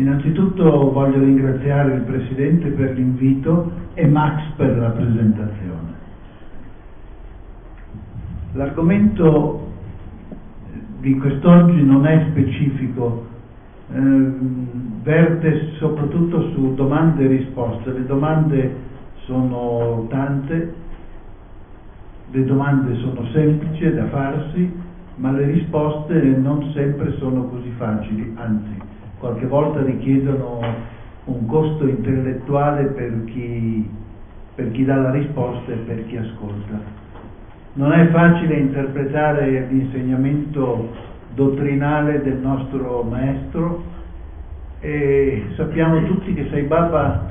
Innanzitutto voglio ringraziare il Presidente per l'invito e Max per la presentazione. L'argomento di quest'oggi non è specifico, eh, verte soprattutto su domande e risposte. Le domande sono tante, le domande sono semplici da farsi, ma le risposte non sempre sono così facili, anzi qualche volta richiedono un costo intellettuale per chi, per chi dà la risposta e per chi ascolta. Non è facile interpretare l'insegnamento dottrinale del nostro maestro e sappiamo tutti che Sai Baba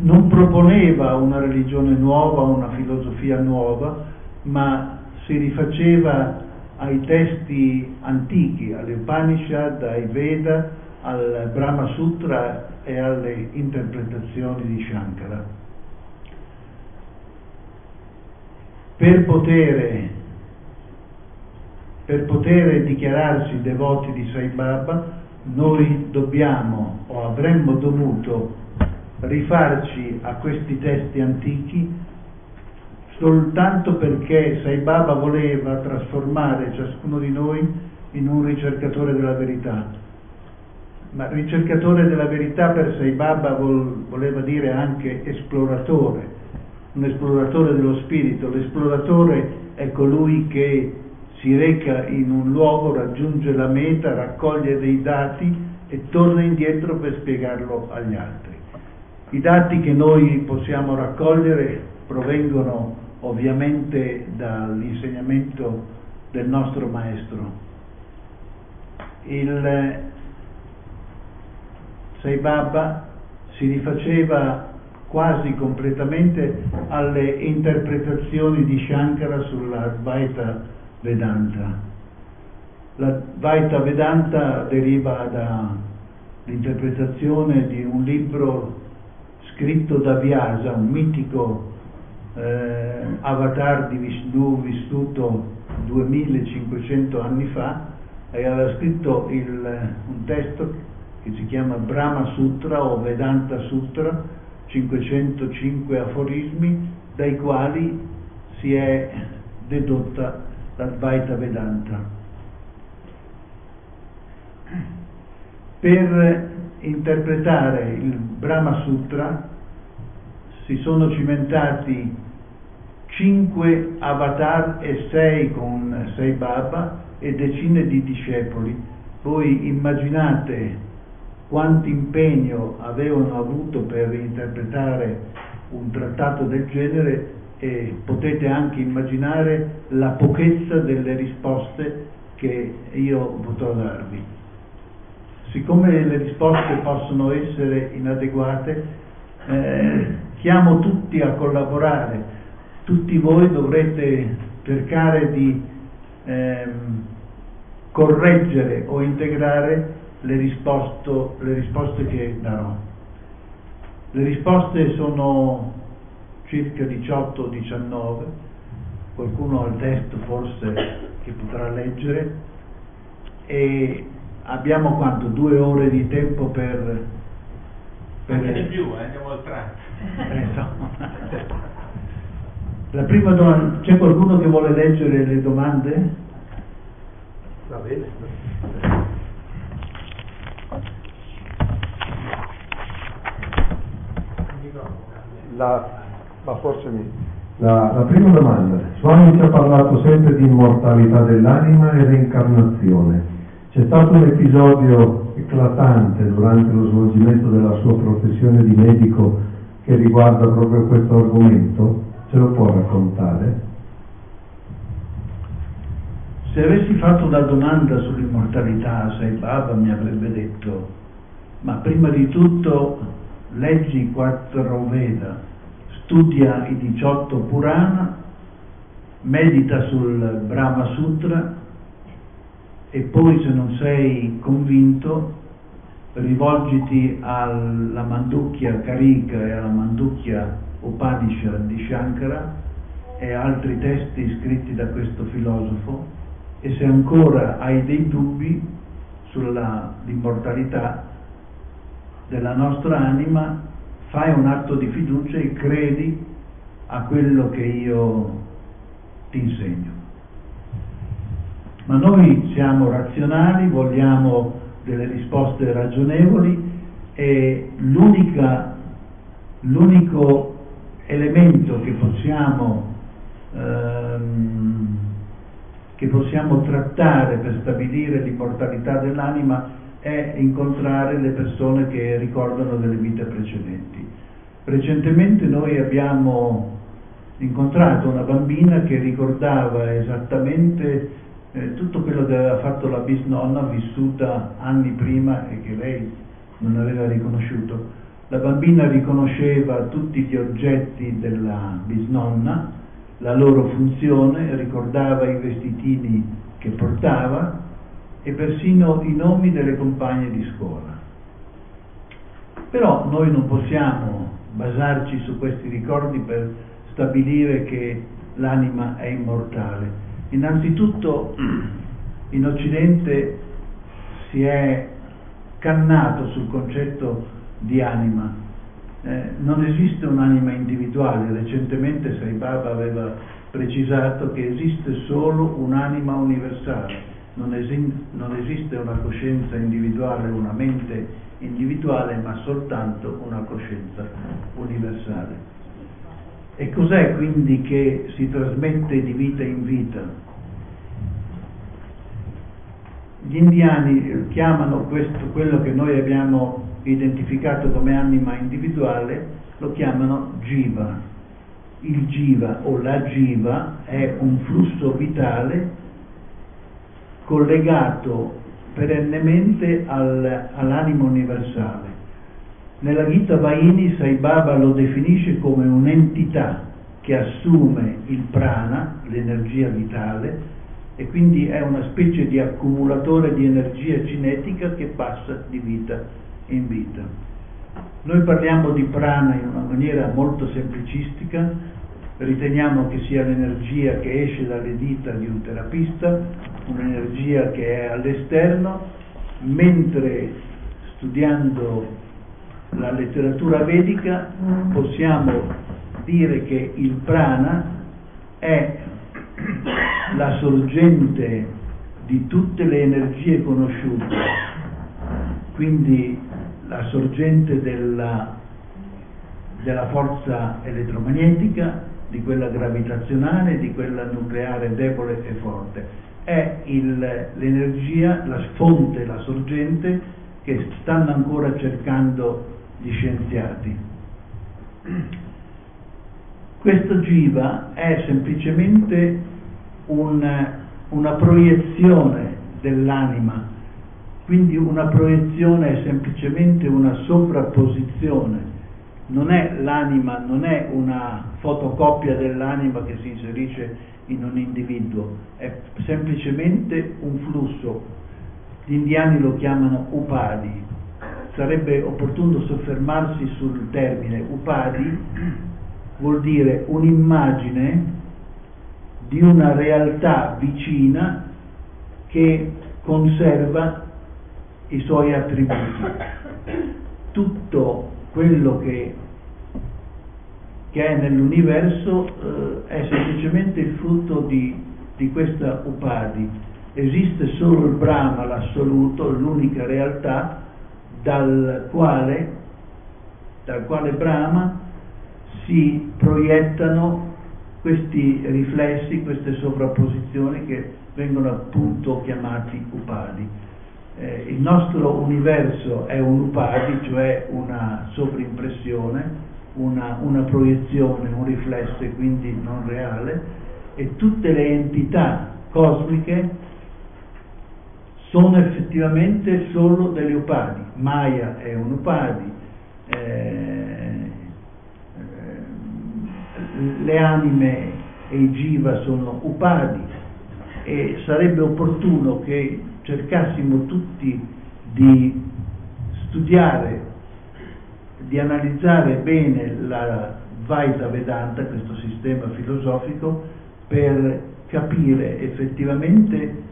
non proponeva una religione nuova, una filosofia nuova, ma si rifaceva ai testi antichi, alle Upanishad, ai Veda, al Brahma Sutra e alle interpretazioni di Shankara. Per poter, per poter dichiararsi devoti di Sai Baba, noi dobbiamo o avremmo dovuto rifarci a questi testi antichi soltanto perché Sai Baba voleva trasformare ciascuno di noi in un ricercatore della verità. Ma ricercatore della verità per Sai Baba vol, voleva dire anche esploratore, un esploratore dello spirito. L'esploratore è colui che si reca in un luogo, raggiunge la meta, raccoglie dei dati e torna indietro per spiegarlo agli altri. I dati che noi possiamo raccogliere provengono ovviamente dall'insegnamento del nostro maestro. Il Sai Baba si rifaceva quasi completamente alle interpretazioni di Shankara sulla Advaita Vedanta. La Advaita Vedanta deriva dall'interpretazione di un libro scritto da Vyasa, un mitico eh, avatar di Vishnu vissuto 2500 anni fa, e aveva scritto il, un testo che si chiama Brahma Sutra o Vedanta Sutra, 505 aforismi dai quali si è dedotta l'Advaita Vedanta. Per interpretare il Brahma Sutra si sono cimentati cinque avatar e sei con sei Baba e decine di discepoli. Voi immaginate quanto impegno avevano avuto per interpretare un trattato del genere e potete anche immaginare la pochezza delle risposte che io potrò darvi. Siccome le risposte possono essere inadeguate, eh, chiamo tutti a collaborare, tutti voi dovrete cercare di ehm, correggere o integrare le, risposto, le risposte che darò. Le risposte sono circa 18-19, qualcuno ha il testo forse che potrà leggere e abbiamo quanto? Due ore di tempo per... per... Anche di più, eh, andiamo al tratto. Eh, La prima domanda, c'è qualcuno che vuole leggere le domande? Va bene. La, ma forse mi... La, la, prima domanda. Swami ci ha parlato sempre di immortalità dell'anima e reincarnazione. C'è stato un episodio eclatante durante lo svolgimento della sua professione di medico che riguarda proprio questo argomento? Ce lo può raccontare? Se avessi fatto una domanda sull'immortalità a Sai Baba mi avrebbe detto, ma prima di tutto leggi i quattro Veda, studia i 18 Purana, medita sul Brahma Sutra e poi se non sei convinto rivolgiti alla Mandukhya Karika e alla Mandukhya Upanishad di Shankara e altri testi scritti da questo filosofo. E se ancora hai dei dubbi sull'immortalità della nostra anima, fai un atto di fiducia e credi a quello che io ti insegno. Ma noi siamo razionali, vogliamo delle risposte ragionevoli e l'unico elemento che possiamo, ehm, che possiamo trattare per stabilire l'immortalità dell'anima è incontrare le persone che ricordano delle vite precedenti. Recentemente noi abbiamo incontrato una bambina che ricordava esattamente eh, tutto quello che aveva fatto la bisnonna vissuta anni prima e che lei non aveva riconosciuto. La bambina riconosceva tutti gli oggetti della bisnonna, la loro funzione, ricordava i vestitini che portava e persino i nomi delle compagne di scuola. Però noi non possiamo basarci su questi ricordi per stabilire che l'anima è immortale. Innanzitutto in Occidente si è cannato sul concetto di anima. Eh, non esiste un'anima individuale, recentemente Sai Baba aveva precisato che esiste solo un'anima universale, non, non esiste una coscienza individuale, una mente individuale, ma soltanto una coscienza universale. E cos'è quindi che si trasmette di vita in vita? Gli indiani chiamano questo, quello che noi abbiamo identificato come anima individuale, lo chiamano jiva. Il jiva o la jiva è un flusso vitale collegato perennemente al, all'anima universale. Nella Gita Vaini Sai Baba lo definisce come un'entità che assume il prana, l'energia vitale, e quindi è una specie di accumulatore di energia cinetica che passa di vita in vita. Noi parliamo di prana in una maniera molto semplicistica, riteniamo che sia l'energia che esce dalle dita di un terapista, un'energia che è all'esterno, mentre studiando la letteratura vedica possiamo dire che il prana è la sorgente di tutte le energie conosciute, quindi la sorgente della, della forza elettromagnetica, di quella gravitazionale, di quella nucleare debole e forte. È il, l'energia, la fonte, la sorgente che stanno ancora cercando gli scienziati. Questo Jiva è semplicemente un, una proiezione dell'anima, quindi una proiezione è semplicemente una sovrapposizione, non è l'anima, non è una fotocopia dell'anima che si inserisce in un individuo, è semplicemente un flusso. Gli indiani lo chiamano upadi, sarebbe opportuno soffermarsi sul termine upadi, vuol dire un'immagine di una realtà vicina che conserva i suoi attributi. Tutto quello che, che è nell'universo eh, è semplicemente il frutto di, di questa upadi. Esiste solo il Brahma, l'assoluto, l'unica realtà dal quale, dal quale Brahma si proiettano questi riflessi, queste sovrapposizioni che vengono appunto chiamati upadi. Eh, il nostro universo è un upadi, cioè una sovrimpressione, una, una proiezione, un riflesso e quindi non reale, e tutte le entità cosmiche sono effettivamente solo delle upadi. Maya è un upadi, eh, eh, le anime e i jiva sono upadi e sarebbe opportuno che cercassimo tutti di studiare, di analizzare bene la Vaita Vedanta, questo sistema filosofico, per capire effettivamente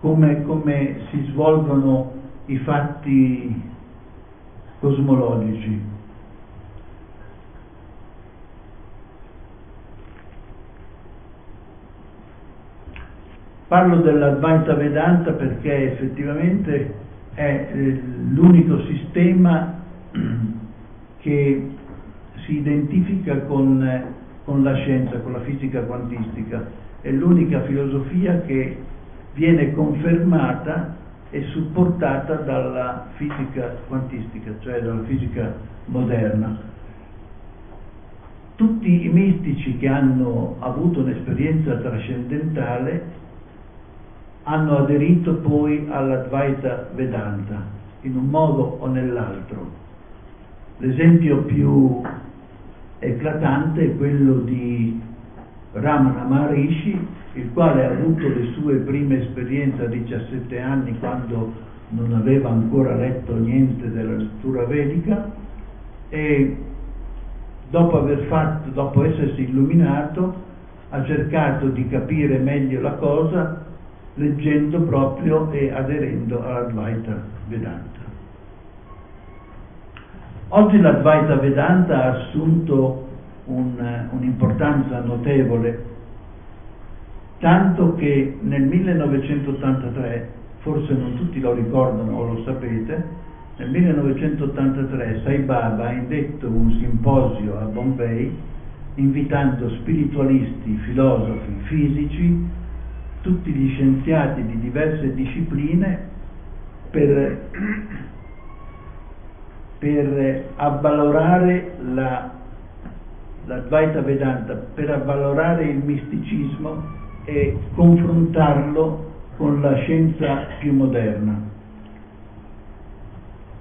come, come si svolgono i fatti cosmologici. Parlo dell'Advaita Vedanta perché effettivamente è eh, l'unico sistema che si identifica con, eh, con la scienza, con la fisica quantistica, è l'unica filosofia che viene confermata e supportata dalla fisica quantistica, cioè dalla fisica moderna. Tutti i mistici che hanno avuto un'esperienza trascendentale hanno aderito poi all'Advaita Vedanta, in un modo o nell'altro. L'esempio più eclatante è quello di Ramana Maharishi, il quale ha avuto le sue prime esperienze a 17 anni quando non aveva ancora letto niente della lettura vedica e dopo fatto, dopo essersi illuminato, ha cercato di capire meglio la cosa leggendo proprio e aderendo all'Advaita Vedanta. Oggi l'Advaita Vedanta ha assunto un, un'importanza notevole, tanto che nel 1983, forse non tutti lo ricordano o lo sapete, nel 1983 Sai Baba ha indetto un simposio a Bombay invitando spiritualisti, filosofi, fisici tutti gli scienziati di diverse discipline per, per avvalorare la, la Vedanta, per avvalorare il misticismo e confrontarlo con la scienza più moderna.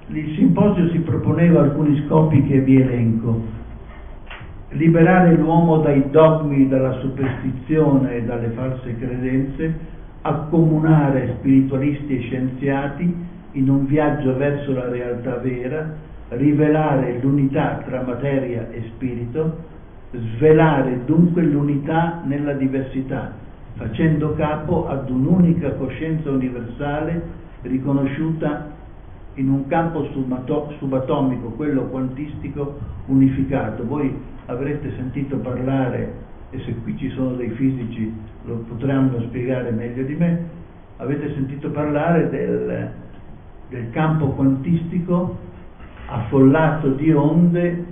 Il simposio si proponeva alcuni scopi che vi elenco liberare l'uomo dai dogmi, dalla superstizione e dalle false credenze, accomunare spiritualisti e scienziati in un viaggio verso la realtà vera, rivelare l'unità tra materia e spirito, svelare dunque l'unità nella diversità, facendo capo ad un'unica coscienza universale riconosciuta in un campo subatomico, quello quantistico unificato. Voi avrete sentito parlare, e se qui ci sono dei fisici lo potranno spiegare meglio di me, avete sentito parlare del, del campo quantistico affollato di onde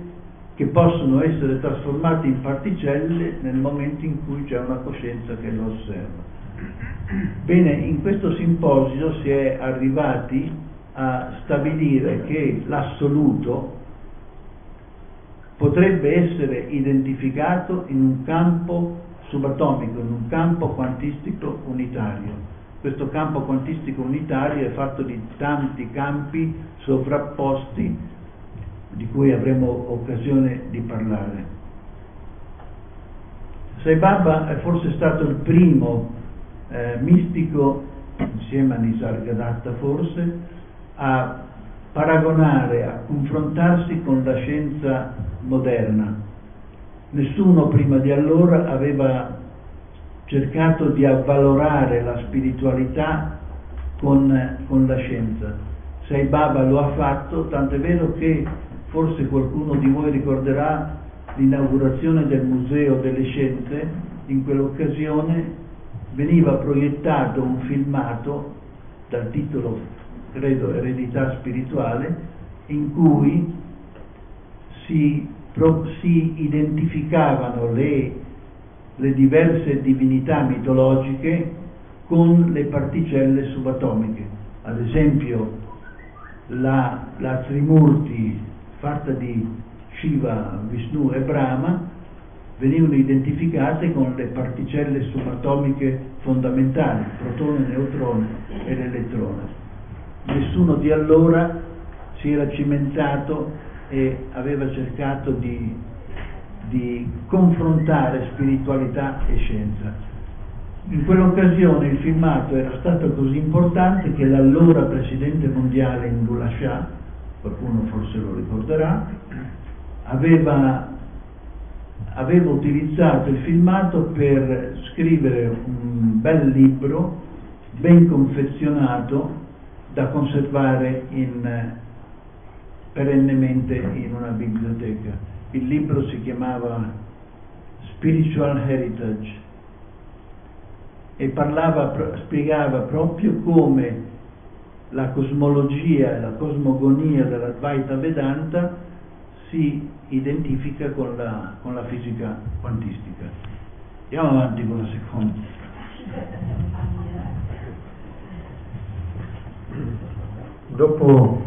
che possono essere trasformate in particelle nel momento in cui c'è una coscienza che lo osserva. Bene, in questo simposio si è arrivati a stabilire che l'assoluto potrebbe essere identificato in un campo subatomico, in un campo quantistico unitario. Questo campo quantistico unitario è fatto di tanti campi sovrapposti di cui avremo occasione di parlare. Sai Baba è forse stato il primo eh, mistico, insieme a Nisargadatta forse, a paragonare, a confrontarsi con la scienza moderna. Nessuno prima di allora aveva cercato di avvalorare la spiritualità con, con la scienza. Sai Baba lo ha fatto, tanto è vero che forse qualcuno di voi ricorderà l'inaugurazione del Museo delle Scienze, in quell'occasione veniva proiettato un filmato dal titolo, credo, Eredità spirituale, in cui si, pro, si identificavano le, le diverse divinità mitologiche con le particelle subatomiche. Ad esempio la, la Trimurti fatta di Shiva, Vishnu e Brahma venivano identificate con le particelle subatomiche fondamentali, protone, neutrone e l'elettrone. Nessuno di allora si era cimentato e aveva cercato di, di confrontare spiritualità e scienza. In quell'occasione il filmato era stato così importante che l'allora presidente mondiale Indula qualcuno forse lo ricorderà, aveva, aveva utilizzato il filmato per scrivere un bel libro ben confezionato da conservare in, perennemente in una biblioteca. Il libro si chiamava Spiritual Heritage e parlava, spiegava proprio come la cosmologia e la cosmogonia dell'Advaita Vedanta si identifica con la, con la fisica quantistica. Andiamo avanti con la seconda. Dopo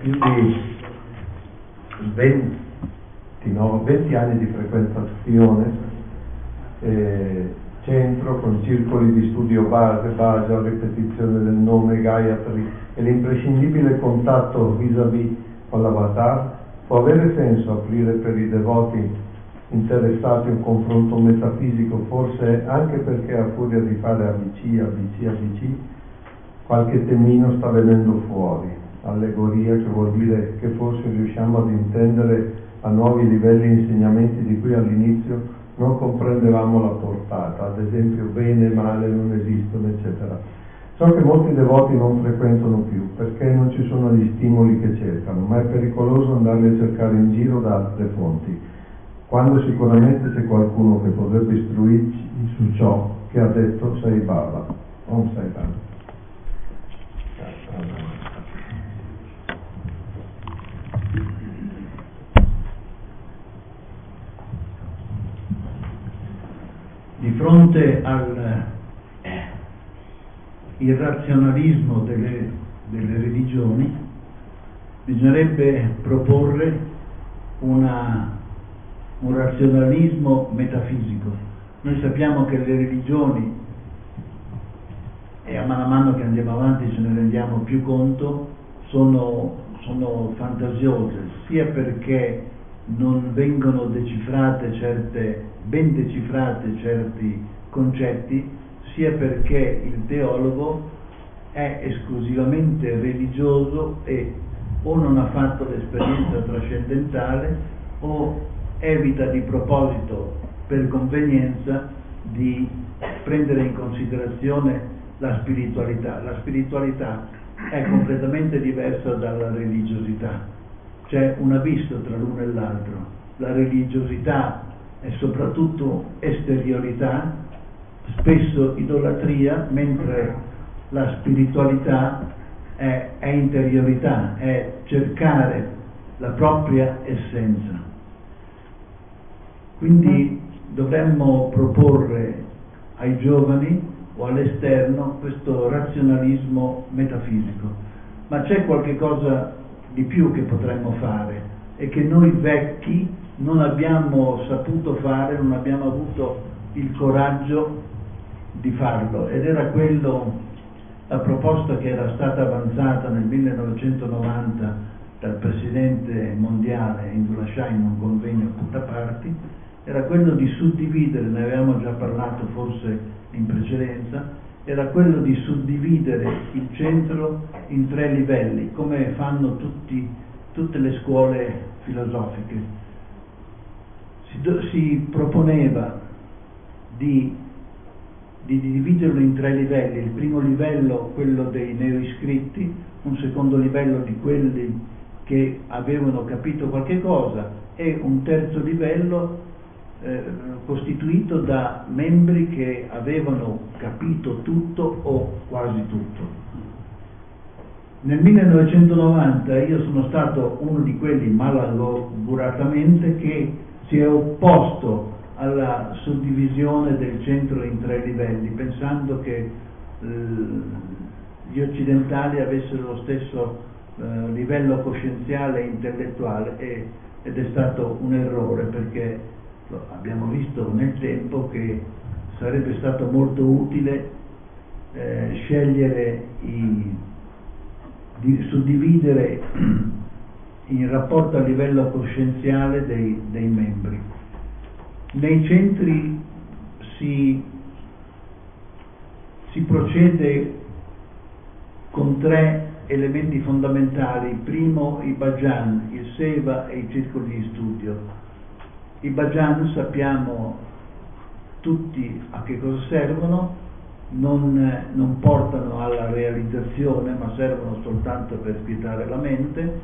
più di 29, 20 anni di frequentazione, eh, centro con circoli di studio base, base a ripetizione del nome Gayatri e l'imprescindibile contatto vis-à-vis con l'avatar, può avere senso aprire per i devoti interessati un confronto metafisico, forse anche perché a furia di fare ABC, ABC, ABC, qualche temino sta venendo fuori, allegoria che vuol dire che forse riusciamo ad intendere a nuovi livelli insegnamenti di cui all'inizio non comprendevamo la portata, ad esempio bene e male non esistono, eccetera. So che molti devoti non frequentano più perché non ci sono gli stimoli che cercano, ma è pericoloso andarli a cercare in giro da altre fonti, quando sicuramente c'è qualcuno che potrebbe istruirci su ciò che ha detto Sai Baba. Non Sai Baba. Di fronte al eh, irrazionalismo delle, delle religioni bisognerebbe proporre una, un razionalismo metafisico. Noi sappiamo che le religioni, e a mano a mano che andiamo avanti ce ne rendiamo più conto, sono, sono fantasiose, sia perché non vengono decifrate certe, ben decifrate certi concetti, sia perché il teologo è esclusivamente religioso e o non ha fatto l'esperienza trascendentale o evita di proposito per convenienza di prendere in considerazione la spiritualità. La spiritualità è completamente diversa dalla religiosità c'è un abisso tra l'uno e l'altro. La religiosità è soprattutto esteriorità, spesso idolatria, mentre la spiritualità è, è interiorità, è cercare la propria essenza. Quindi dovremmo proporre ai giovani o all'esterno questo razionalismo metafisico. Ma c'è qualche cosa di più che potremmo fare e che noi vecchi non abbiamo saputo fare, non abbiamo avuto il coraggio di farlo ed era quello la proposta che era stata avanzata nel 1990 dal presidente mondiale Indula in un convegno a Puttaparti era quello di suddividere, ne avevamo già parlato forse in precedenza, era quello di suddividere il centro in tre livelli, come fanno tutti, tutte le scuole filosofiche. Si, si proponeva di, di, dividerlo in tre livelli, il primo livello quello dei neoiscritti, un secondo livello di quelli che avevano capito qualche cosa e un terzo livello eh, costituito da membri che avevano capito tutto o quasi tutto. Nel 1990 io sono stato uno di quelli malauguratamente che si è opposto alla suddivisione del centro in tre livelli, pensando che eh, gli occidentali avessero lo stesso eh, livello coscienziale e intellettuale e, ed è stato un errore perché abbiamo visto nel tempo che sarebbe stato molto utile eh, scegliere i, di suddividere in rapporto al livello coscienziale dei, dei membri. Nei centri si, si procede con tre elementi fondamentali, primo i bhajan, il seva e i circoli di studio i bhajan sappiamo tutti a che cosa servono, non, non portano alla realizzazione ma servono soltanto per spietare la mente,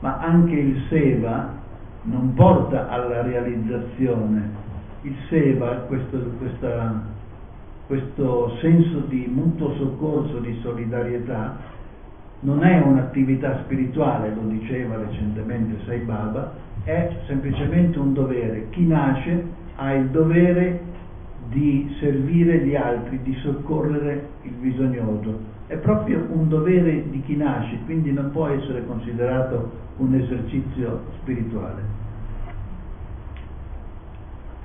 ma anche il seva non porta alla realizzazione. Il seva, questo, questa, questo senso di mutuo soccorso, di solidarietà, non è un'attività spirituale, lo diceva recentemente Sai Baba, è semplicemente un dovere. Chi nasce ha il dovere di servire gli altri, di soccorrere il bisognoso. È proprio un dovere di chi nasce, quindi non può essere considerato un esercizio spirituale.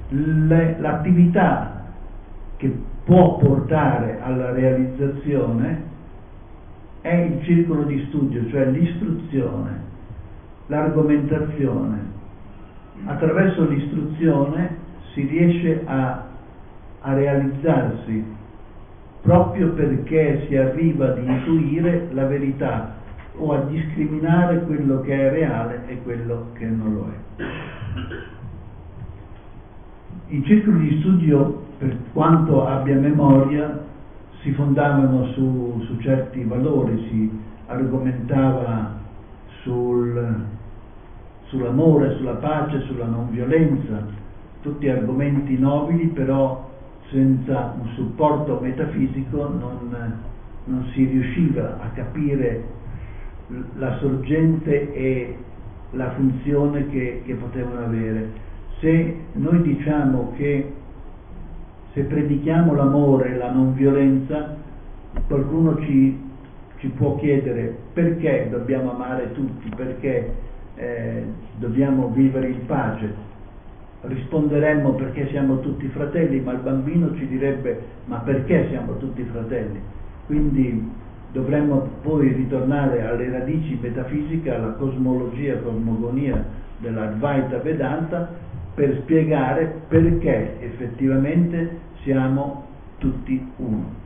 Le, l'attività che può portare alla realizzazione è il circolo di studio, cioè l'istruzione, l'argomentazione. Attraverso l'istruzione si riesce a a realizzarsi proprio perché si arriva ad intuire la verità o a discriminare quello che è reale e quello che non lo è. I circoli di studio, per quanto abbia memoria, si fondavano su, su certi valori, si argomentava sul, sull'amore, sulla pace, sulla non violenza, tutti argomenti nobili, però senza un supporto metafisico non, non si riusciva a capire la sorgente e la funzione che, che, potevano avere. Se noi diciamo che se predichiamo l'amore e la non violenza, qualcuno ci, ci, può chiedere perché dobbiamo amare tutti, perché eh, dobbiamo vivere in pace risponderemmo perché siamo tutti fratelli, ma il bambino ci direbbe ma perché siamo tutti fratelli? Quindi dovremmo poi ritornare alle radici metafisiche, alla cosmologia, cosmogonia dell'Advaita Vedanta per spiegare perché effettivamente siamo tutti uno.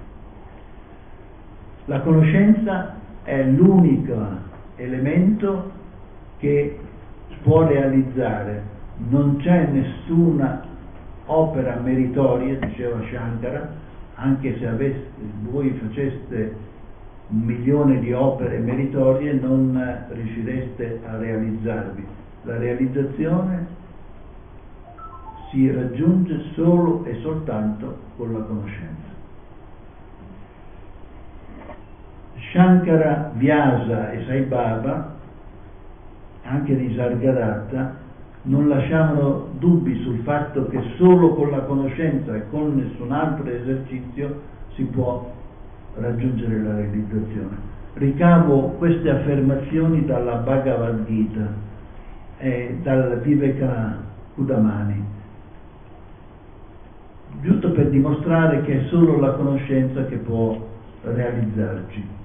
La conoscenza è l'unico elemento che può realizzare non c'è nessuna opera meritoria, diceva Shankara, anche se aveste, voi faceste un milione di opere meritorie non riuscireste a realizzarvi. La realizzazione si raggiunge solo e soltanto con la conoscenza. Shankara, Vyasa e Sai Baba, anche Nisargadatta, non lasciavano dubbi sul fatto che solo con la conoscenza e con nessun altro esercizio si può raggiungere la realizzazione. Ricavo queste affermazioni dalla Bhagavad Gita e dal Viveka Kudamani, giusto per dimostrare che è solo la conoscenza che può realizzarci.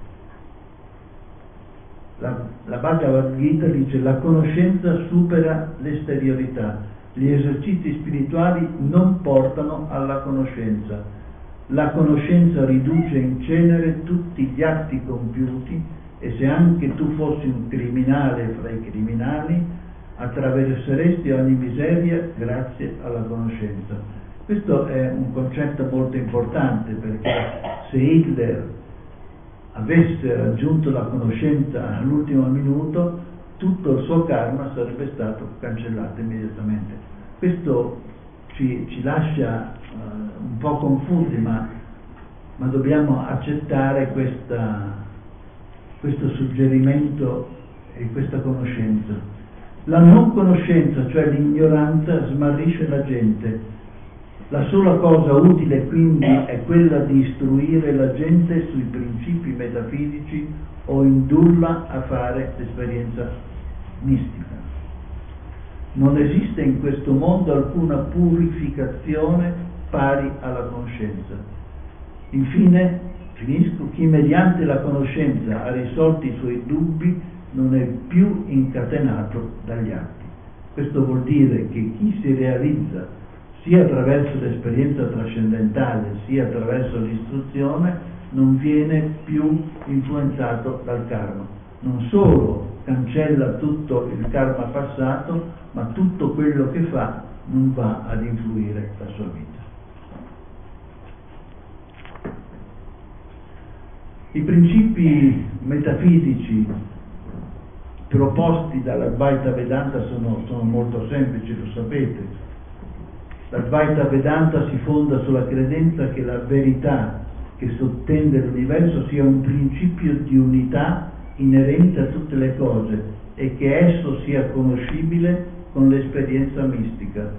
La, la Bhagavad Gita dice la conoscenza supera l'esteriorità, gli esercizi spirituali non portano alla conoscenza. La conoscenza riduce in cenere tutti gli atti compiuti e se anche tu fossi un criminale fra i criminali, attraverseresti ogni miseria grazie alla conoscenza. Questo è un concetto molto importante perché se Hitler avesse raggiunto la conoscenza all'ultimo minuto, tutto il suo karma sarebbe stato cancellato immediatamente. Questo ci, ci lascia uh, un po' confusi, ma, ma dobbiamo accettare questa, questo suggerimento e questa conoscenza. La non conoscenza, cioè l'ignoranza, smarrisce la gente la sola cosa utile quindi è quella di istruire la gente sui principi metafisici o indurla a fare l'esperienza mistica. Non esiste in questo mondo alcuna purificazione pari alla conoscenza. Infine, finisco, chi mediante la conoscenza ha risolto i suoi dubbi non è più incatenato dagli atti. Questo vuol dire che chi si realizza sia attraverso l'esperienza trascendentale sia attraverso l'istruzione, non viene più influenzato dal karma. Non solo cancella tutto il karma passato, ma tutto quello che fa non va ad influire la sua vita. I principi metafisici proposti dall'Advaita Vedanta sono, sono molto semplici, lo sapete. L'Advaita Vedanta si fonda sulla credenza che la verità che sottende l'universo sia un principio di unità inerente a tutte le cose e che esso sia conoscibile con l'esperienza mistica.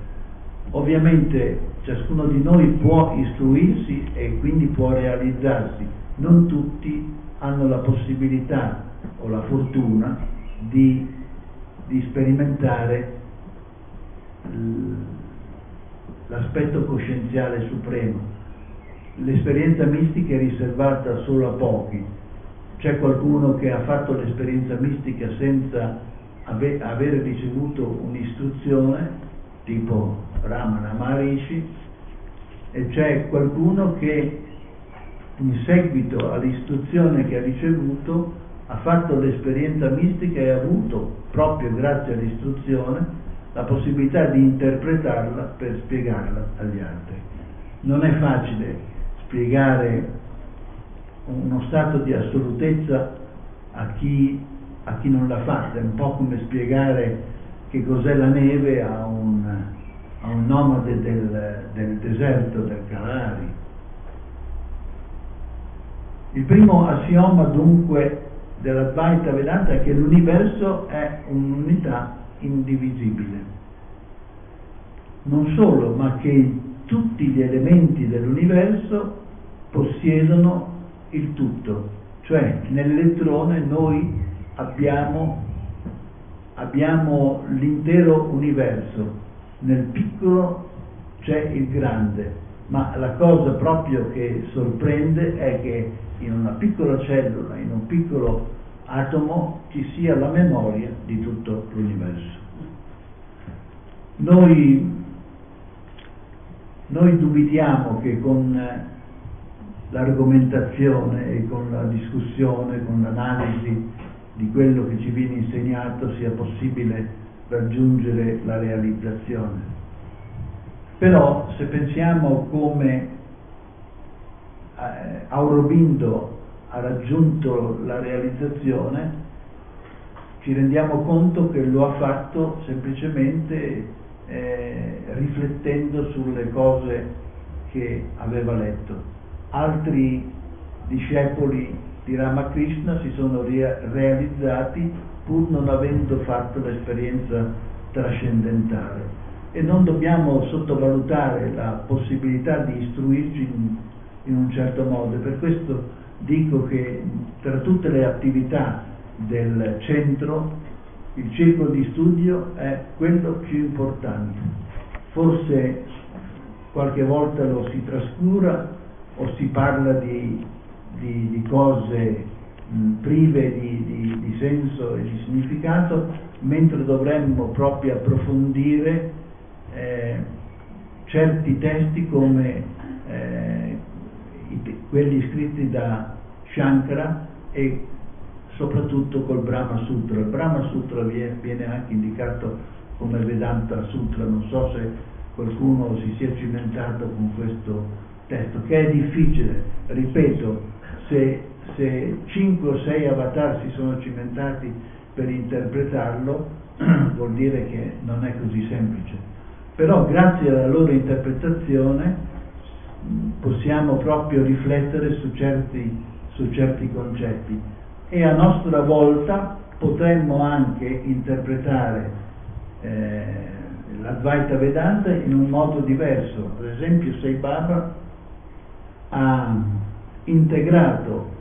Ovviamente ciascuno di noi può istruirsi e quindi può realizzarsi, non tutti hanno la possibilità o la fortuna di, di sperimentare l'aspetto coscienziale supremo. L'esperienza mistica è riservata solo a pochi. C'è qualcuno che ha fatto l'esperienza mistica senza ave, aver ricevuto un'istruzione, tipo Ramana Maharishi, e c'è qualcuno che in seguito all'istruzione che ha ricevuto ha fatto l'esperienza mistica e ha avuto, proprio grazie all'istruzione, la possibilità di interpretarla per spiegarla agli altri. Non è facile spiegare uno stato di assolutezza a chi, a chi non l'ha fatta, è un po' come spiegare che cos'è la neve a un, a un nomade del, del deserto del Calari. Il primo assioma dunque dell'Advaita Vedanta è che l'universo è un'unità indivisibile. Non solo, ma che tutti gli elementi dell'universo possiedono il tutto, cioè nell'elettrone noi abbiamo, abbiamo l'intero universo, nel piccolo c'è il grande, ma la cosa proprio che sorprende è che in una piccola cellula, in un piccolo atomo, ci sia la memoria di tutto l'universo. Noi, noi dubitiamo che con l'argomentazione e con la discussione, con l'analisi di quello che ci viene insegnato sia possibile raggiungere la realizzazione. Però se pensiamo come eh, Aurobindo ha raggiunto la realizzazione, ci rendiamo conto che lo ha fatto semplicemente eh, riflettendo sulle cose che aveva letto. Altri discepoli di Ramakrishna si sono rea- realizzati pur non avendo fatto l'esperienza trascendentale e non dobbiamo sottovalutare la possibilità di istruirci in in un certo modo. Per questo dico che tra tutte le attività del centro il circolo di studio è quello più importante. Forse qualche volta lo si trascura o si parla di, di, di cose mh, prive di, di, senso e di significato, mentre dovremmo proprio approfondire eh, certi testi come eh, quelli scritti da Shankara e soprattutto col Brahma Sutra. Il Brahma Sutra viene anche indicato come Vedanta Sutra, non so se qualcuno si sia cimentato con questo testo, che è difficile, ripeto, se, se 5 o 6 avatar si sono cimentati per interpretarlo, vuol dire che non è così semplice. Però grazie alla loro interpretazione possiamo proprio riflettere su certi, su certi concetti e a nostra volta potremmo anche interpretare eh, l'Advaita Vedanta in un modo diverso. Per esempio Sai Baba ha integrato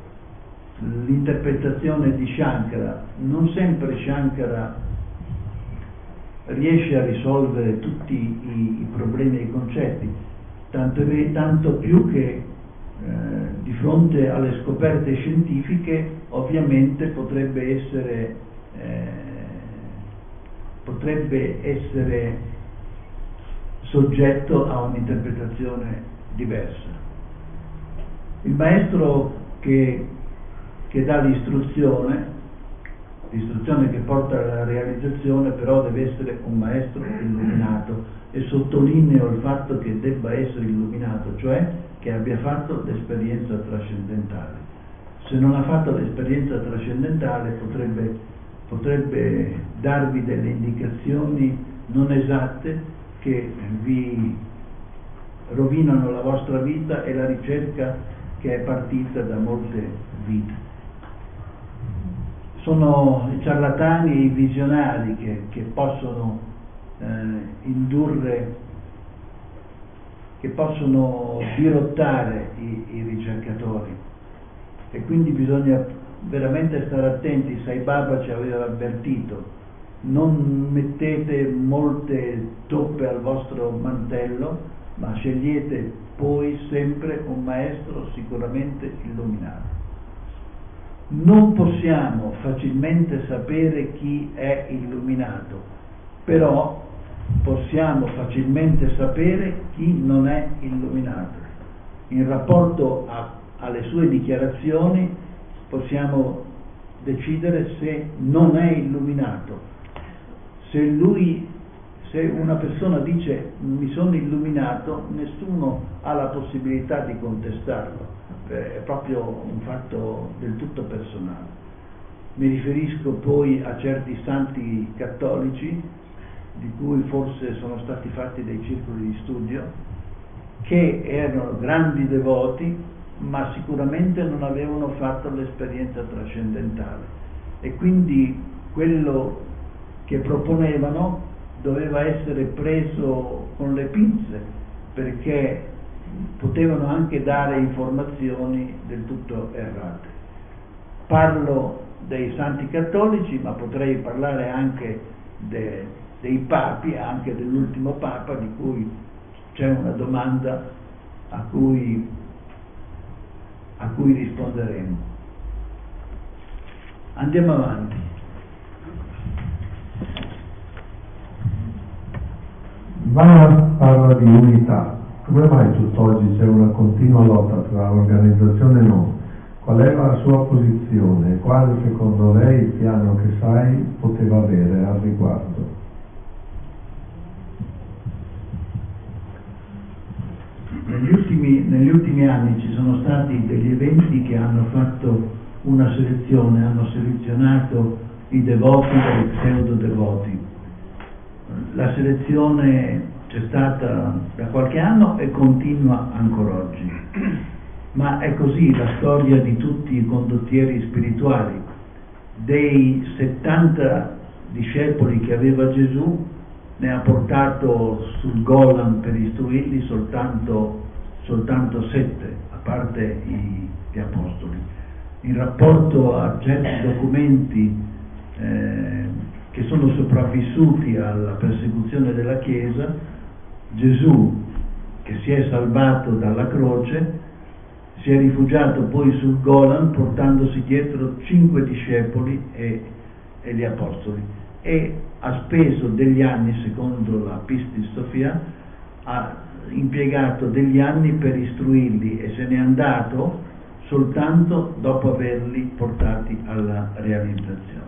l'interpretazione di Shankara, non sempre Shankara riesce a risolvere tutti i, i problemi e i concetti, tanto, tanto più che eh, di fronte alle scoperte scientifiche ovviamente potrebbe essere, eh, potrebbe essere soggetto a un'interpretazione diversa. Il maestro che, che dà l'istruzione, l'istruzione che porta alla realizzazione però deve essere un maestro illuminato e sottolineo il fatto che debba essere illuminato, cioè che abbia fatto l'esperienza trascendentale. se non ha fatto l'esperienza trascendentale potrebbe, potrebbe darvi delle indicazioni non esatte che vi rovinano la vostra vita e la ricerca che è partita da molte vite. Sono i ciarlatani e i visionari che, che possono eh, indurre che possono dirottare i, i, ricercatori e quindi bisogna veramente stare attenti, Sai Baba ci aveva avvertito, non mettete molte toppe al vostro mantello, ma scegliete poi sempre un maestro sicuramente illuminato. Non possiamo facilmente sapere chi è illuminato, però possiamo facilmente sapere chi non è illuminato. In rapporto a, alle sue dichiarazioni possiamo decidere se non è illuminato. Se lui, se una persona dice mi sono illuminato, nessuno ha la possibilità di contestarlo, è proprio un fatto del tutto personale. Mi riferisco poi a certi santi cattolici di cui forse sono stati fatti dei circoli di studio, che erano grandi devoti, ma sicuramente non avevano fatto l'esperienza trascendentale. E quindi quello che proponevano doveva essere preso con le pinze, perché potevano anche dare informazioni del tutto errate. Parlo dei santi cattolici, ma potrei parlare anche de, dei papi, anche dell'ultimo papa di cui c'è una domanda a cui, a cui risponderemo. Andiamo avanti. Vana parla di unità. Come mai tutt'oggi c'è una continua lotta tra organizzazione e non? Qual è la sua posizione e quale secondo lei il piano che sai poteva avere al riguardo? Negli ultimi, negli ultimi, anni ci sono stati degli eventi che hanno fatto una selezione, hanno selezionato i devoti dai pseudo devoti. La selezione c'è stata da qualche anno e continua ancora oggi. Ma è così la storia di tutti i condottieri spirituali. Dei 70 discepoli che aveva Gesù, ne ha portato sul Golan per istruirli soltanto, soltanto sette, a parte i, gli apostoli. In rapporto a certi documenti eh, che sono sopravvissuti alla persecuzione della Chiesa, Gesù, che si è salvato dalla croce, si è rifugiato poi sul Golan portandosi dietro cinque discepoli e, e gli apostoli e ha speso degli anni, secondo la Pistis Sofia, ha impiegato degli anni per istruirli e se n'è andato soltanto dopo averli portati alla realizzazione.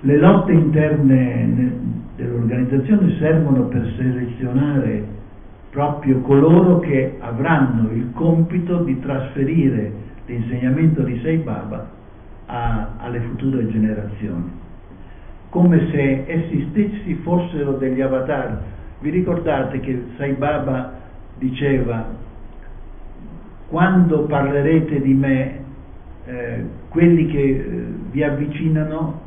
Le lotte interne dell'organizzazione servono per selezionare proprio coloro che avranno il compito di trasferire l'insegnamento di Sei Baba a, alle future generazioni, come se essi stessi fossero degli avatar. Vi ricordate che Sai Baba diceva, quando parlerete di me, eh, quelli che eh, vi avvicinano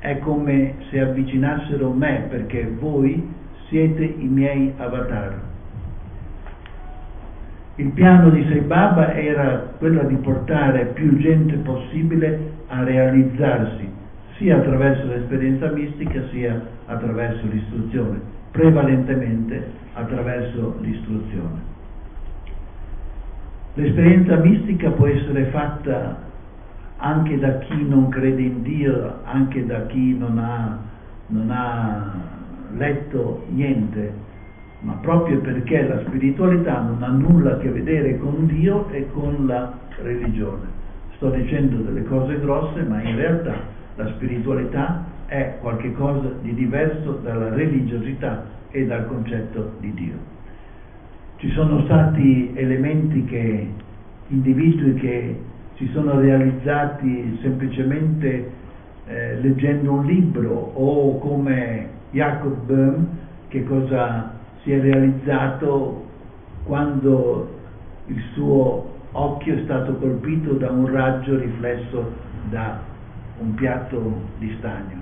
è come se avvicinassero me, perché voi siete i miei avatar. Il piano di Sai Baba era quello di portare più gente possibile a realizzarsi, sia attraverso l'esperienza mistica sia attraverso l'istruzione, prevalentemente attraverso l'istruzione. L'esperienza mistica può essere fatta anche da chi non crede in Dio, anche da chi non ha, non ha letto niente ma proprio perché la spiritualità non ha nulla a che vedere con Dio e con la religione. Sto dicendo delle cose grosse, ma in realtà la spiritualità è qualcosa di diverso dalla religiosità e dal concetto di Dio. Ci sono stati elementi che individui che si sono realizzati semplicemente eh, leggendo un libro o come Jacob Böhm che cosa si è realizzato quando il suo occhio è stato colpito da un raggio riflesso da un piatto di stagno.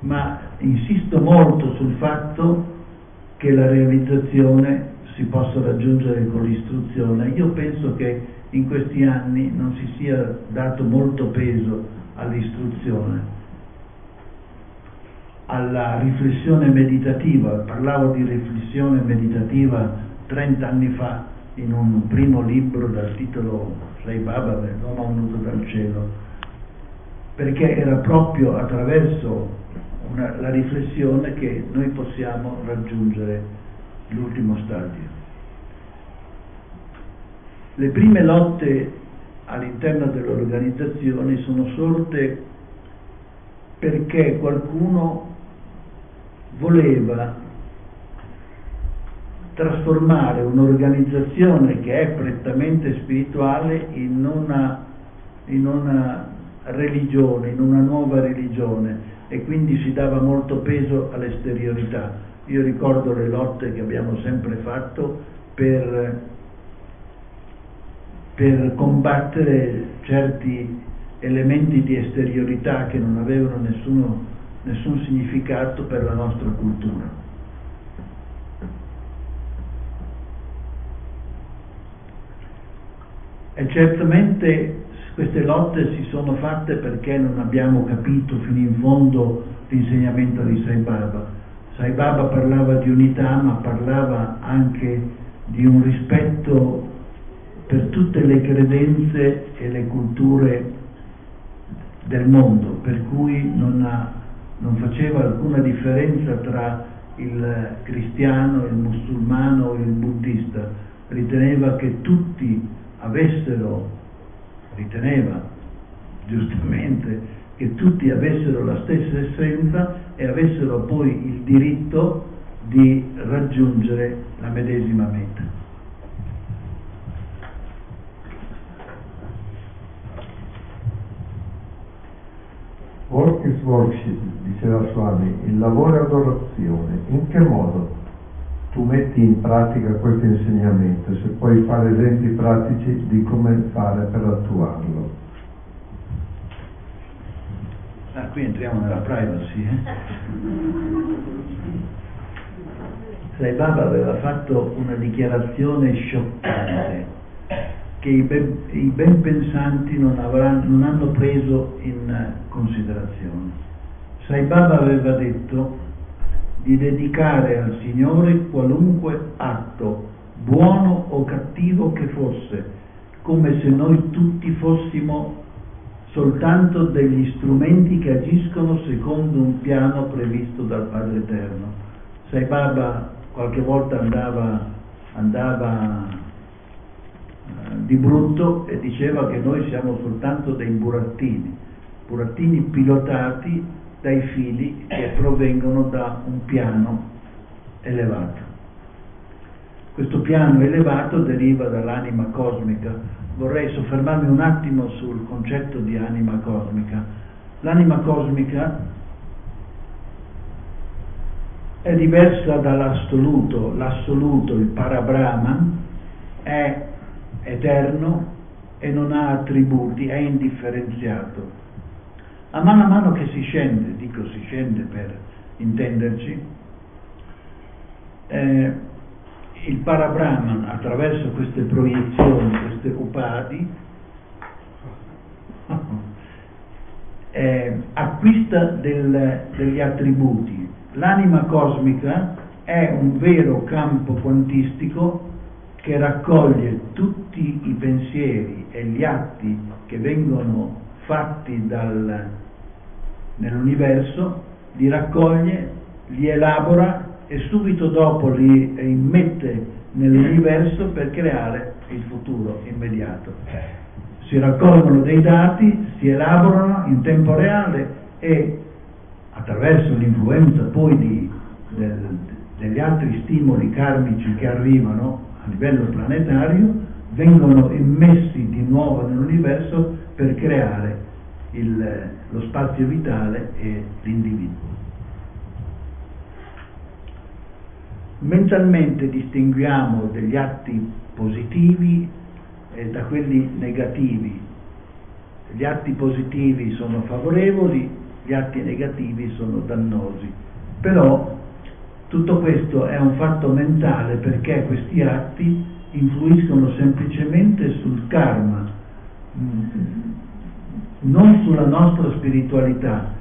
Ma insisto molto sul fatto che la realizzazione si possa raggiungere con l'istruzione. Io penso che in questi anni non si sia dato molto peso all'istruzione, alla riflessione meditativa. Parlavo di riflessione meditativa 30 anni fa in un primo libro dal titolo Sai Baba, l'uomo venuto dal cielo, perché era proprio attraverso una, la riflessione che noi possiamo raggiungere l'ultimo stadio. Le prime lotte all'interno dell'organizzazione sono sorte perché qualcuno voleva trasformare un'organizzazione che è prettamente spirituale in una, in una religione, in una nuova religione e quindi si dava molto peso all'esteriorità. Io ricordo le lotte che abbiamo sempre fatto per, per combattere certi elementi di esteriorità che non avevano nessuno, nessun significato per la nostra cultura. E certamente queste lotte si sono fatte perché non abbiamo capito fino in fondo l'insegnamento di Sai Baba. Sai Baba parlava di unità ma parlava anche di un rispetto per tutte le credenze e le culture del mondo, per cui non, ha, non faceva alcuna differenza tra il cristiano, il musulmano il buddista, riteneva che tutti avessero, riteneva giustamente, che tutti avessero la stessa essenza e avessero poi il diritto di raggiungere la medesima meta. Work is worship, diceva Swami, il lavoro è adorazione. In che modo? tu metti in pratica questo insegnamento, se puoi fare esempi pratici di come fare per attuarlo. Ah, qui entriamo nella privacy. Eh? Sai Baba aveva fatto una dichiarazione scioccante che i ben, i ben pensanti non, avranno, non hanno preso in considerazione. Sai Baba aveva detto di dedicare al Signore qualunque atto, buono o cattivo che fosse, come se noi tutti fossimo soltanto degli strumenti che agiscono secondo un piano previsto dal Padre Eterno. Sai Baba qualche volta andava, andava eh, di brutto e diceva che noi siamo soltanto dei burattini, burattini pilotati dai fili che provengono da un piano elevato. Questo piano elevato deriva dall'anima cosmica. Vorrei soffermarmi un attimo sul concetto di anima cosmica. L'anima cosmica è diversa dall'assoluto. L'assoluto, il parabrahman, è eterno e non ha attributi, è indifferenziato a mano a mano che si scende, dico si scende per intenderci, eh, il Parabrahman attraverso queste proiezioni, queste upadi, eh, acquista del, degli attributi. L'anima cosmica è un vero campo quantistico che raccoglie tutti i pensieri e gli atti che vengono fatti dal, nell'universo, li raccoglie, li elabora e subito dopo li immette nell'universo per creare il futuro immediato. Si raccolgono dei dati, si elaborano in tempo reale e attraverso l'influenza poi di, del, degli altri stimoli karmici che arrivano a livello planetario vengono immessi di nuovo nell'universo per creare il, lo spazio vitale e l'individuo. Mentalmente distinguiamo degli atti positivi e da quelli negativi. Gli atti positivi sono favorevoli, gli atti negativi sono dannosi. Però tutto questo è un fatto mentale perché questi atti influiscono semplicemente sul karma, non sulla nostra spiritualità,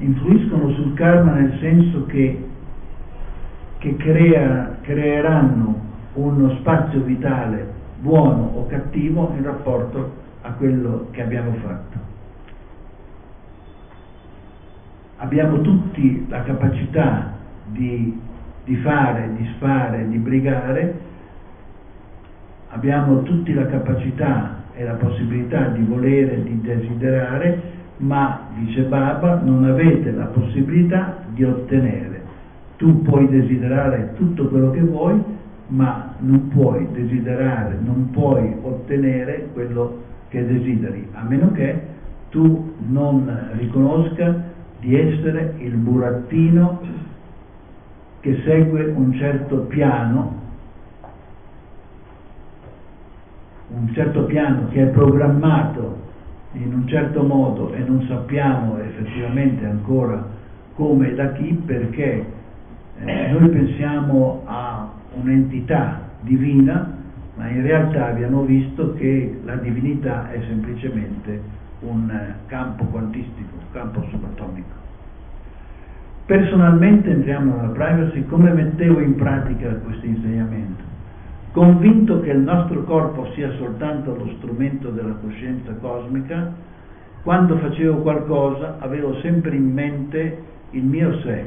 influiscono sul karma nel senso che, che crea, creeranno uno spazio vitale buono o cattivo in rapporto a quello che abbiamo fatto. Abbiamo tutti la capacità di, di fare, di sfare, di brigare, abbiamo tutti la capacità e la possibilità di volere, di desiderare, ma, dice Baba, non avete la possibilità di ottenere. Tu puoi desiderare tutto quello che vuoi, ma non puoi desiderare, non puoi ottenere quello che desideri, a meno che tu non riconosca di essere il burattino che segue un certo piano un certo piano che è programmato in un certo modo e non sappiamo effettivamente ancora come e da chi perché eh, noi pensiamo a un'entità divina ma in realtà abbiamo visto che la divinità è semplicemente un campo quantistico, un campo subatomico. Personalmente entriamo nella privacy come mettevo in pratica questo insegnamento convinto che il nostro corpo sia soltanto lo strumento della coscienza cosmica, quando facevo qualcosa avevo sempre in mente il mio sé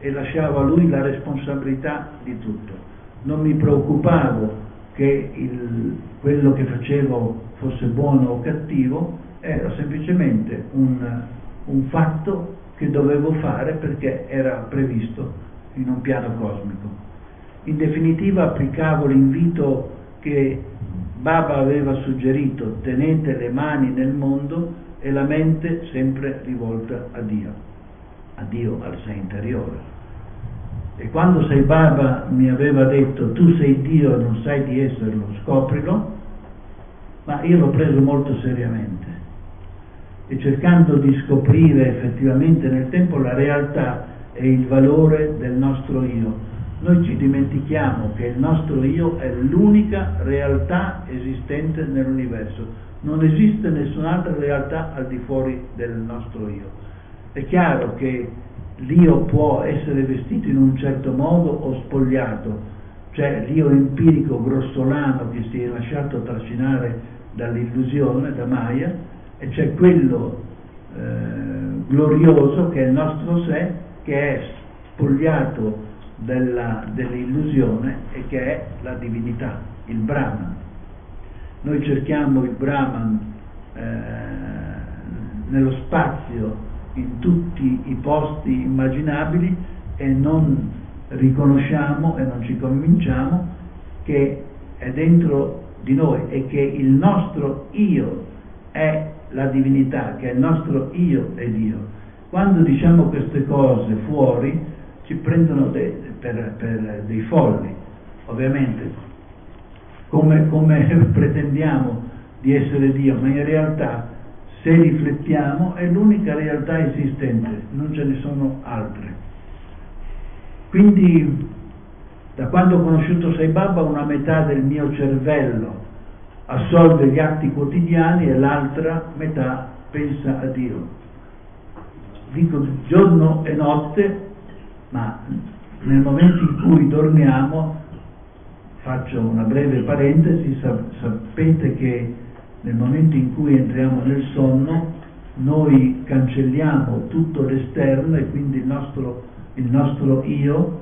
e lasciavo a lui la responsabilità di tutto. Non mi preoccupavo che il, quello che facevo fosse buono o cattivo, era semplicemente un, un fatto che dovevo fare perché era previsto in un piano cosmico. In definitiva applicavo l'invito che Baba aveva suggerito, tenete le mani nel mondo e la mente sempre rivolta a Dio, a Dio, al sé interiore. E quando Sai Baba mi aveva detto tu sei Dio e non sai di esserlo, scoprilo, ma io l'ho preso molto seriamente e cercando di scoprire effettivamente nel tempo la realtà e il valore del nostro io noi ci dimentichiamo che il nostro io è l'unica realtà esistente nell'universo, non esiste nessun'altra realtà al di fuori del nostro io. È chiaro che l'io può essere vestito in un certo modo o spogliato, cioè l'io empirico grossolano che si è lasciato trascinare dall'illusione, da Maya, e c'è quello eh, glorioso che è il nostro sé, che è spogliato della, dell'illusione e che è la divinità, il Brahman. Noi cerchiamo il Brahman eh, nello spazio, in tutti i posti immaginabili e non riconosciamo e non ci convinciamo che è dentro di noi e che il nostro io è la divinità, che il nostro io è Dio. Quando diciamo queste cose fuori ci prendono de, per, per, dei folli, ovviamente, come, come pretendiamo di essere Dio, ma in realtà se riflettiamo è l'unica realtà esistente, non ce ne sono altre. Quindi da quando ho conosciuto Sai Baba una metà del mio cervello assolve gli atti quotidiani e l'altra metà pensa a Dio. Dico giorno e notte ma nel momento in cui dormiamo, faccio una breve parentesi, sapete che nel momento in cui entriamo nel sonno noi cancelliamo tutto l'esterno e quindi il nostro, il nostro io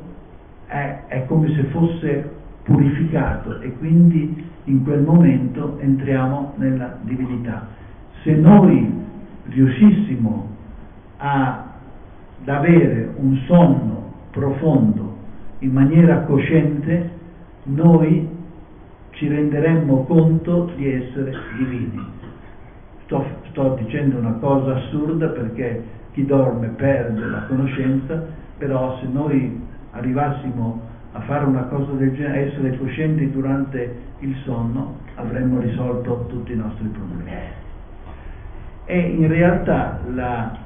è, è come se fosse purificato e quindi in quel momento entriamo nella divinità. Se noi riuscissimo ad avere un sonno profondo in maniera cosciente noi ci renderemmo conto di essere divini. Sto, sto dicendo una cosa assurda perché chi dorme perde la conoscenza, però se noi arrivassimo a fare una cosa del genere, a essere coscienti durante il sonno, avremmo risolto tutti i nostri problemi. E in realtà la,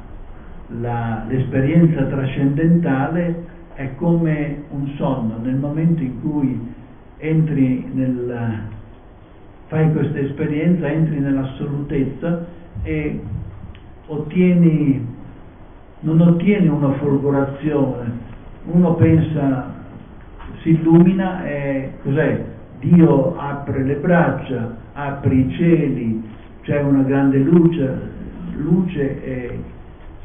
la, l'esperienza trascendentale è come un sonno, nel momento in cui entri nel, fai questa esperienza, entri nell'assolutezza e ottieni, non ottieni una folgorazione, uno pensa, si illumina e cos'è? Dio apre le braccia, apre i cieli, c'è una grande luce, luce e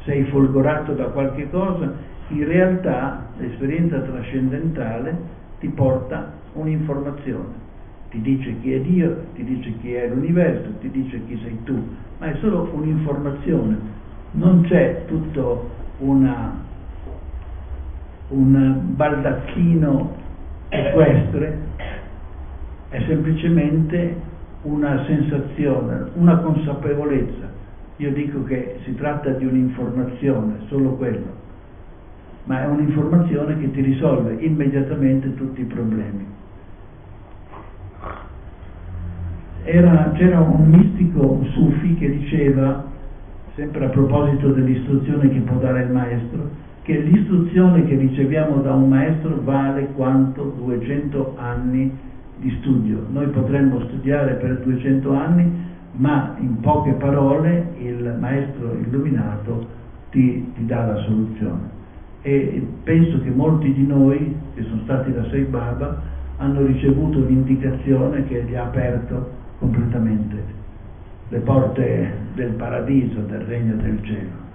sei folgorato da qualche cosa, in realtà l'esperienza trascendentale ti porta un'informazione, ti dice chi è Dio, ti dice chi è l'universo, ti dice chi sei tu, ma è solo un'informazione, non c'è tutto una, un baldacchino equestre, è semplicemente una sensazione, una consapevolezza. Io dico che si tratta di un'informazione, solo quello, ma è un'informazione che ti risolve immediatamente tutti i problemi. Era, c'era un mistico sufi che diceva, sempre a proposito dell'istruzione che può dare il maestro, che l'istruzione che riceviamo da un maestro vale quanto 200 anni di studio. Noi potremmo studiare per 200 anni, ma in poche parole il maestro illuminato ti, ti dà la soluzione. E penso che molti di noi che sono stati da Sei Baba hanno ricevuto un'indicazione che gli ha aperto completamente le porte del paradiso, del regno del cielo.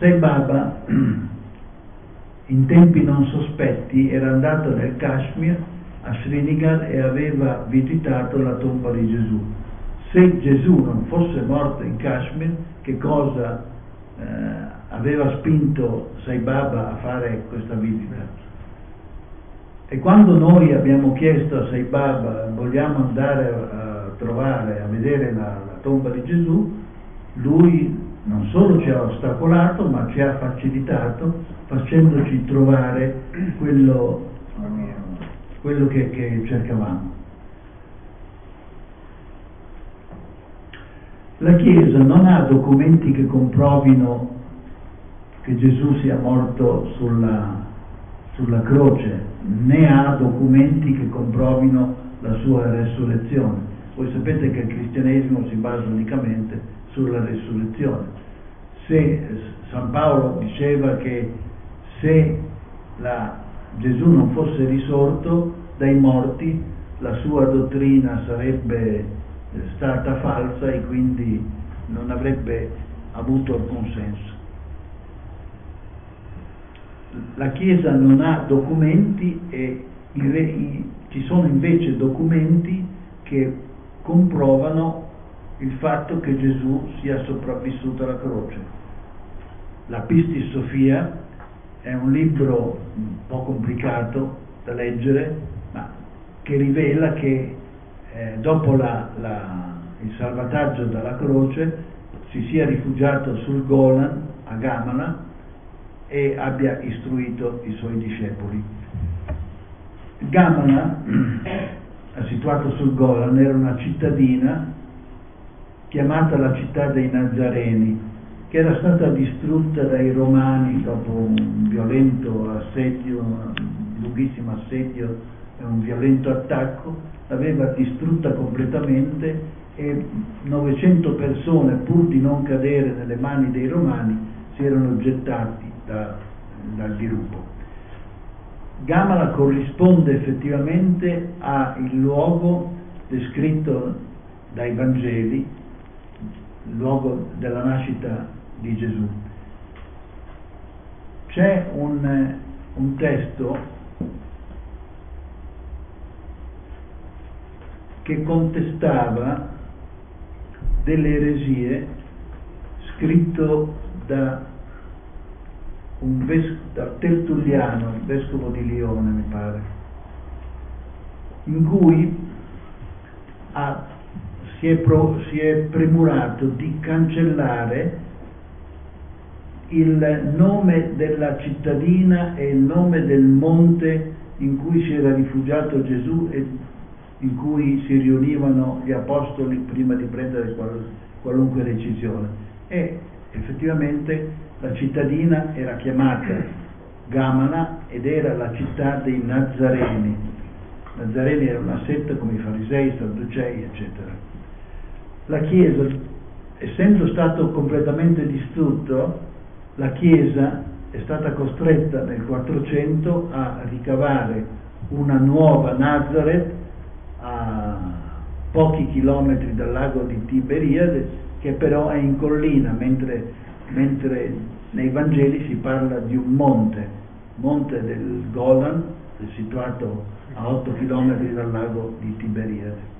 Sai Baba in tempi non sospetti era andato nel Kashmir a Srinagar e aveva visitato la tomba di Gesù. Se Gesù non fosse morto in Kashmir, che cosa eh, aveva spinto Sai Baba a fare questa visita? E quando noi abbiamo chiesto a Sai Baba vogliamo andare a trovare, a vedere la, la tomba di Gesù, lui non solo ci ha ostacolato, ma ci ha facilitato facendoci trovare quello, quello che, che cercavamo. La Chiesa non ha documenti che comprovino che Gesù sia morto sulla, sulla croce, né ha documenti che comprovino la sua resurrezione. Voi sapete che il cristianesimo si basa unicamente sulla resurrezione. Se San Paolo diceva che se la, Gesù non fosse risorto dai morti, la sua dottrina sarebbe stata falsa e quindi non avrebbe avuto alcun senso. La Chiesa non ha documenti e i, i, ci sono invece documenti che comprovano il fatto che Gesù sia sopravvissuto alla croce. La Pistis Sofia è un libro un po' complicato da leggere, ma che rivela che eh, dopo la, la, il salvataggio dalla croce si sia rifugiato sul Golan a Gamala e abbia istruito i suoi discepoli. Gamala, situato sul Golan, era una cittadina chiamata la città dei Nazareni, che era stata distrutta dai romani dopo un violento assedio, un lunghissimo assedio e un violento attacco, l'aveva distrutta completamente e 900 persone, pur di non cadere nelle mani dei romani, si erano gettati da, dal dirupo. Gamala corrisponde effettivamente al luogo descritto dai Vangeli, luogo della nascita di Gesù. C'è un, un testo che contestava delle eresie scritto da ves- da Tertulliano, vescovo di Lione mi pare, in cui ha, si, è pro, si è premurato di cancellare il nome della cittadina e il nome del monte in cui si era rifugiato Gesù e in cui si riunivano gli apostoli prima di prendere qualunque decisione. E effettivamente la cittadina era chiamata Gamala ed era la città dei Nazareni. Nazareni era una setta come i farisei, i sadducei, eccetera. La Chiesa, essendo stato completamente distrutto, la Chiesa è stata costretta nel 400 a ricavare una nuova Nazareth a pochi chilometri dal lago di Tiberiade, che però è in collina, mentre mentre nei Vangeli si parla di un monte, monte del Golan, situato a 8 km dal lago di Tiberiade.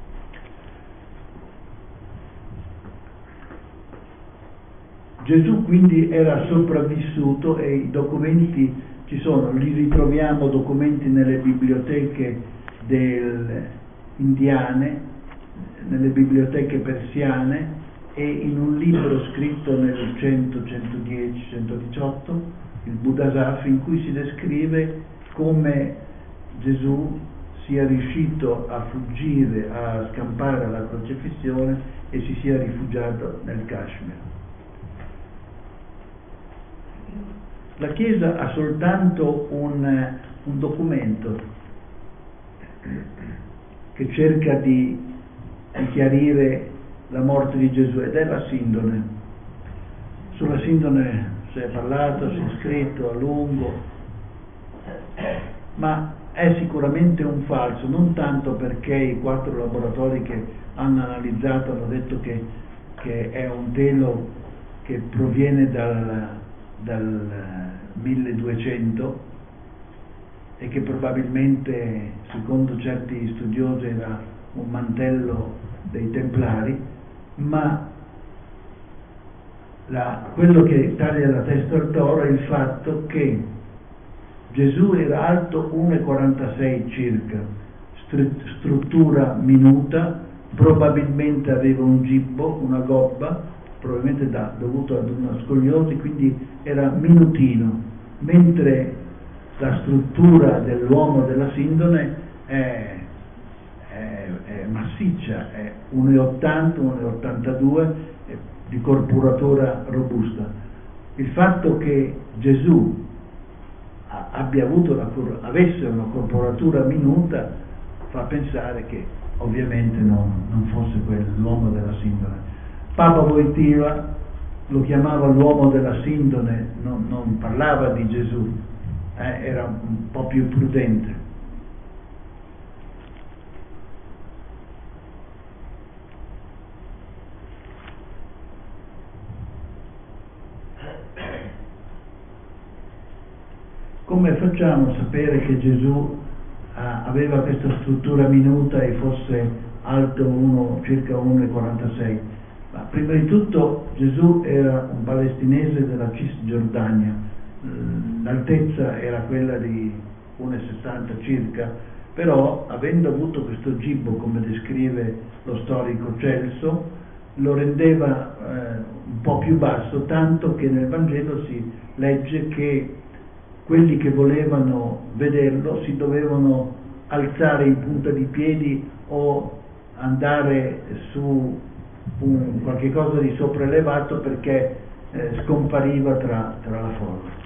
Gesù quindi era sopravvissuto e i documenti ci sono, li ritroviamo documenti nelle biblioteche del, indiane, nelle biblioteche persiane, e in un libro scritto nel 100, 110, 118, il Buddhasaf, in cui si descrive come Gesù sia riuscito a fuggire, a scampare alla crocefissione e si sia rifugiato nel Kashmir. La Chiesa ha soltanto un, un documento che cerca di, di chiarire la morte di Gesù ed è la sindone. Sulla sindone si è parlato, si è scritto a lungo, ma è sicuramente un falso, non tanto perché i quattro laboratori che hanno analizzato hanno detto che, che è un telo che proviene dal, dal 1200 e che probabilmente, secondo certi studiosi, era un mantello dei templari, ma la, quello che taglia la testa al toro è il fatto che Gesù era alto 1,46 circa, struttura minuta, probabilmente aveva un gibbo, una gobba, probabilmente da, dovuto ad una scoliosi, quindi era minutino, mentre la struttura dell'uomo della sindone è è massiccia, è 1,80, 1,82, di corporatura robusta. Il fatto che Gesù una, avesse una corporatura minuta fa pensare che ovviamente non, non fosse l'uomo della sindone. Papa Voitiva lo chiamava l'uomo della sindone, non, non parlava di Gesù, eh, era un po' più prudente. come facciamo a sapere che Gesù ah, aveva questa struttura minuta e fosse alto uno, circa 1,46? Ma prima di tutto Gesù era un palestinese della Cisgiordania, mm, l'altezza era quella di 1,60 circa, però avendo avuto questo gibbo, come descrive lo storico Celso, lo rendeva eh, un po' più basso, tanto che nel Vangelo si legge che quelli che volevano vederlo si dovevano alzare in punta di piedi o andare su un, qualche cosa di sopraelevato perché eh, scompariva tra, tra la folla.